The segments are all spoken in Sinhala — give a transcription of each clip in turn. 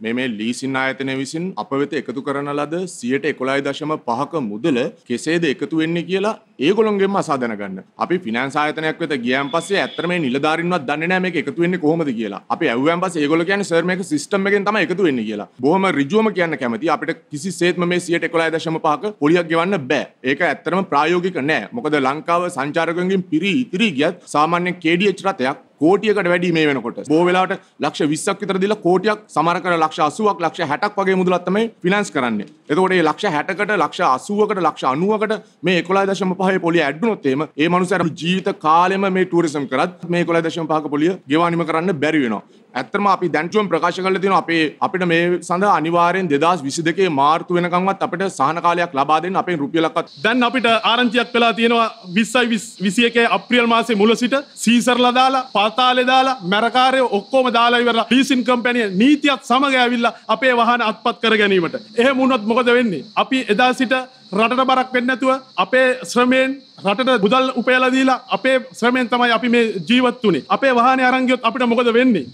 මේ මේ ලීසින් ආයතනය විසින් අප වෙත එකතු කරන ලද 11.5ක මුදල කෙසේද එකතු වෙන්නේ කියලා ඒගොල්ලොන්ගෙන්ම අසා දැනගන්න. අපි ෆිනෑන්ස් ආයතනයක් වෙත ගියන් පස්සේ ඇත්තට මේ නිලධාරීන්වත් දන්නේ නැහැ මේක එකතු වෙන්නේ කොහොමද කියලා. අපි ඇහුවන් පස්සේ ඒගොල්ලෝ කියන්නේ සර් මේක සිස්ටම් එකෙන් තමයි එකතු වෙන්නේ කියලා. බොහොම ඍජුවම කියන්න කැමතියි අපිට කිසිසේත්ම මේ 11.5ක පොලියක් ගෙවන්න බෑ. ඒක ඇත්තටම ප්‍රායෝගික නෑ. මොකද ලංකාව සංචාරකයන්ගෙන් පිරී ඉතිරි ගියත් සාමාන්‍ය KDH රථයක් කෝටියකට වැඩි මේ වෙනකොට බෝ වෙලාවට ලක්ෂ 20ක් විතර දීලා කෝටියක් සමහර කර ලක්ෂ 80ක් ලක්ෂ 60ක් වගේ මුදලක් තමයි ෆිනන්ස් කරන්නේ. එතකොට මේ ලක්ෂ 60කට ලක්ෂ 80කට ලක්ෂ 90කට මේ 11.5 පොලිය ඇඩ්ඩුනොත් එහෙම ඒ මනුස්සයාට ජීවිත කාලෙම මේ ටූරිසම් කරත් මේ 11.5ක පොලිය ගෙවානිම කරන්න බැරි වෙනවා. ඇත්තම අපි දැන්ටුවම් ප්‍රකාශ කරලා තියෙනවා අපේ අපිට මේ සඳහා අනිවාර්යෙන් 2022 මාර්තු වෙනකන්වත් අපිට සහන කාලයක් ලබා දෙන්න අපේ රුපියලක්වත් දැන් අපිට ආරංචියක් වෙලා තියෙනවා 20යි 21 අප්‍රේල් මාසේ මුල සිට සීසර්ලා දාලා පාතාලේ දාලා මැරකාරයෝ ඔක්කොම දාලා ඉවරලා ලීසින් කම්පැනි නීතියත් සමග ඇවිල්ලා අපේ වාහන අත්පත් කර ගැනීමට. එහෙම වුණොත් මොකද වෙන්නේ? අපි එදා සිට රටට බරක් වෙන්නේ නැතුව අපේ ශ්‍රමයෙන් රටට මුදල් උපයලා දීලා අපේ ශ්‍රමයෙන් තමයි අපි මේ ජීවත් වුනේ. අපේ වාහනේ අරන් ගියොත් අපිට මොකද වෙන්නේ?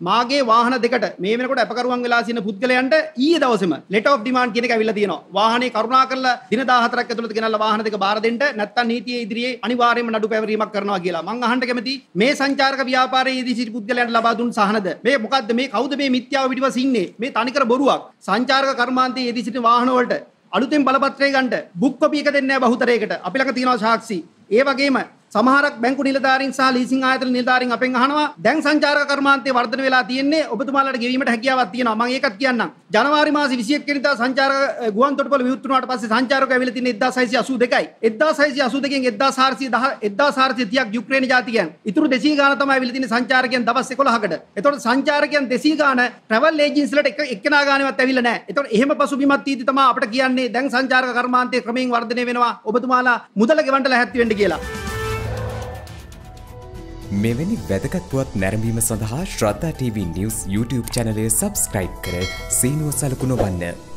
මාගේ වාහන දෙකට මේ වෙනකොට අපකරුවන් වෙලා සිටින පුද්ගලයන්ට ඊයේ දවසේම ලෙටර් ඔෆ් ඩිමාන්ඩ් කියන එක අවිල්ලා තියෙනවා. වාහනේ කරුණා කරලා දින 14ක් ඇතුළත ගෙනල්ලා වාහන දෙක බාර දෙන්න නැත්නම් නීතියේ ඉදිරියේ අනිවාර්යයෙන්ම නඩු පැවරීමක් කරනවා කියලා. මං අහන්න කැමති මේ සංචාරක ව්‍යාපාරයේ යෙදී සිටි පුද්ගලයන්ට ලබා දුන් සහනද මේ මොකද්ද මේ කවුද මේ මිත්‍යාව පිටිපස්ස ඉන්නේ? මේ තනිකර බොරුවක්. සංචාරක කර්මාන්තයේ යෙදී සිටින වාහන වලට අලුතෙන් බලපත්‍රය ගන්න බුක් කොපි එක දෙන්නේ නැහැ බහුතරයකට. අපි ළඟ තියෙනවා සාක්ෂි. ඒ වගේම සමහරක් බැංකු නිලධාරීන් සහ ලීසිං ආයතන නිලධාරීන් අපෙන් අහනවා දැන් සංචාරක කර්මාන්තයේ වර්ධනය වෙලා තියෙන්නේ ඔබතුමාලාට ගෙවීමට හැකියාවක් තියෙනවා. මම ඒකත් කියන්නම්. ජනවාරි මාසේ 21 වෙනිදා සංචාරක ගුවන් තොටුපළ විවෘත වුණාට පස්සේ සංචාරකයෝ ඇවිල්ලා තියෙන්නේ 1682යි 1682කින් 1410 1430ක් යුක්‍රේන ජාතිකයන්. ඉතුරු 200 ගාන තමයි ඇවිල්ලා තියෙන්නේ සංචාරකයන් දවස් 11කට එතකොට සංචාරකයන් 200 ගාන ට්‍රැවල් ඒජන්සිලට එක එක්කෙනා ගානවත් ඇවිල්ලා නැහැ. එතකොට එහෙම පසුබිමක් තීති තමයි අපිට කියන්නේ දැන් සංචාරක කර්මාන්තයේ ක්‍රමයෙන් වර්ධනය වෙනවා. ඔබතුමාලා මුදල ගෙවන්න ලැහැත්ති වෙන්න කියලා. මෙවැනි වැදගත්වුවත් නැරඹීම සඳහා ශ්‍රද්ධා TV නිවස් YouTube චැනලය සබස්ක්‍රයිබ් කර සීනුව සලකුණ වන්න.